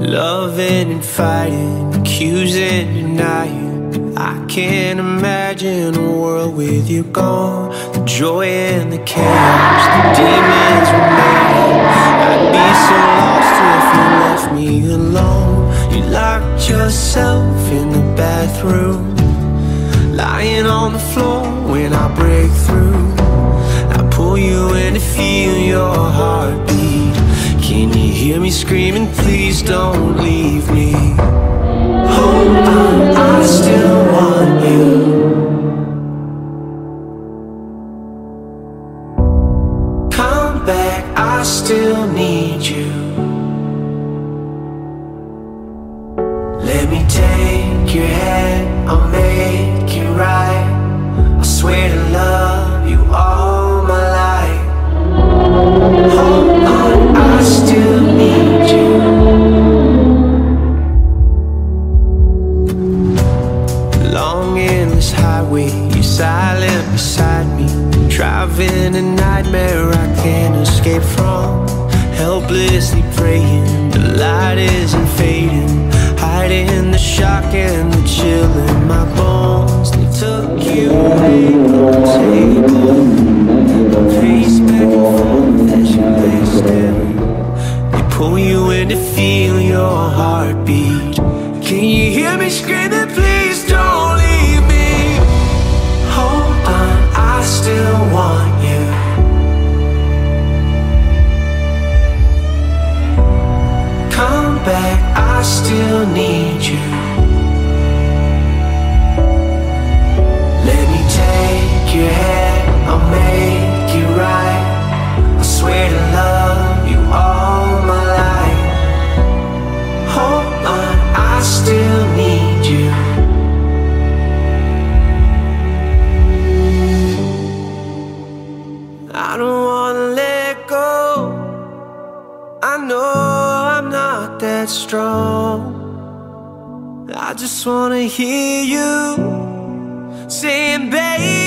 Loving and fighting, accusing, denying. I can't imagine a world with you gone. The joy and the chaos, the demons remaining. I'd be so lost if you left me alone. You locked yourself in the bathroom, lying on the floor when I break through. Screaming? Please don't leave me. Hold on, I still want you. Come back, I still need you. Let me take your hand, I'll make Endless highway, you're silent beside me. Driving a nightmare I can't escape from. Helplessly praying, the light isn't fading. Hiding the shock and the chill in my bones. They took you away strong. I just wanna hear you saying, baby,